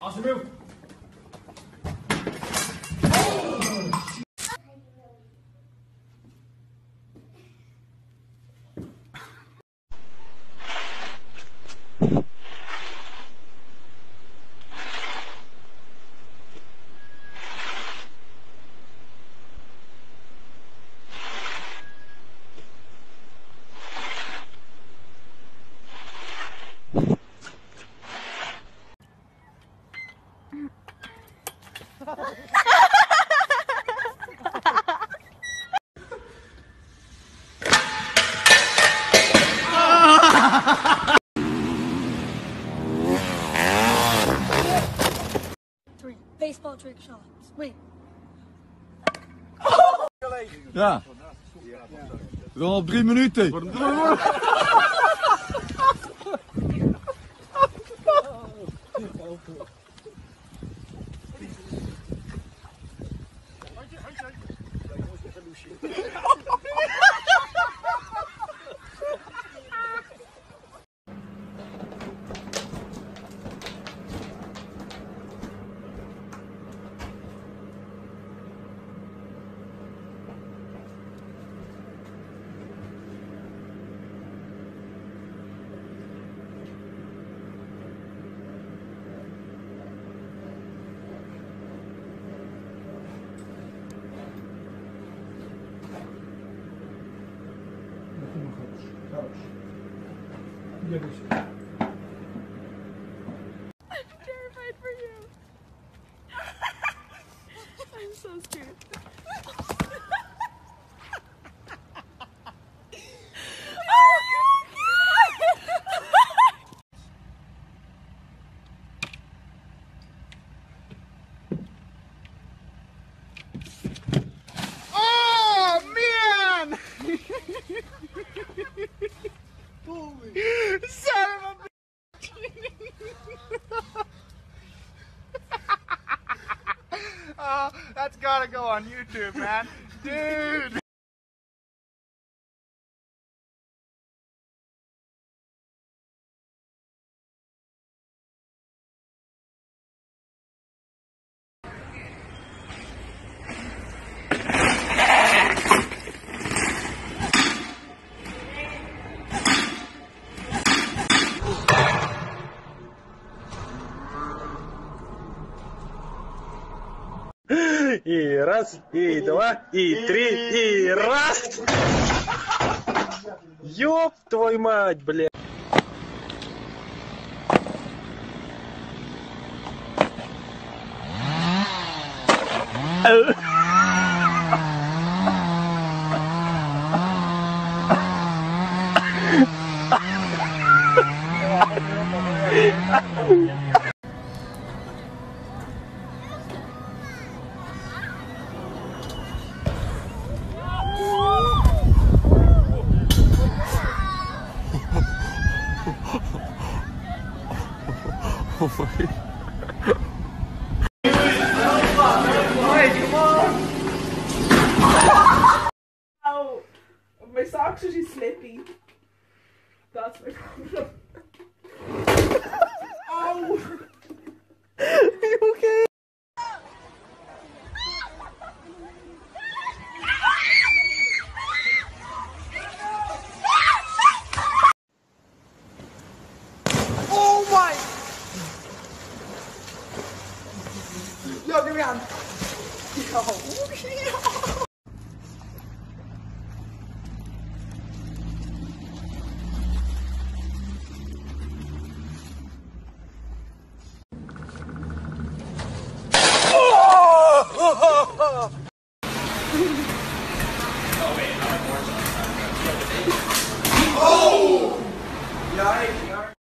Awesome move. Trick shots. Wait. Ja. We op drie minuten. terrified for you. I'm so scared. Oh man! Son of a Oh, that's gotta go on YouTube, man. Dude! И раз, и два, и три, и раз! Ёб твою мать, бля! Ow! My socks are too slippy. That's my problem. Ow! 有五十秒。